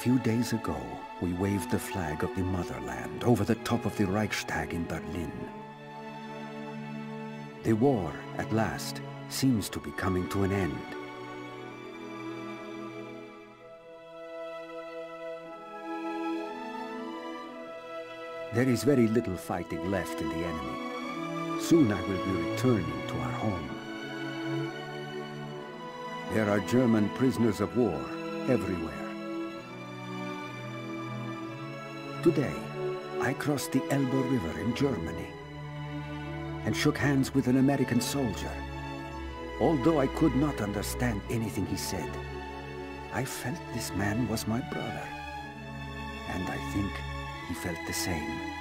Few days ago, we waved the flag of the motherland over the top of the Reichstag in Berlin. The war, at last, seems to be coming to an end. There is very little fighting left in the enemy. Soon I will be returning to our home. There are German prisoners of war everywhere. Today, I crossed the Elbe River in Germany and shook hands with an American soldier. Although I could not understand anything he said, I felt this man was my brother. And I think he felt the same.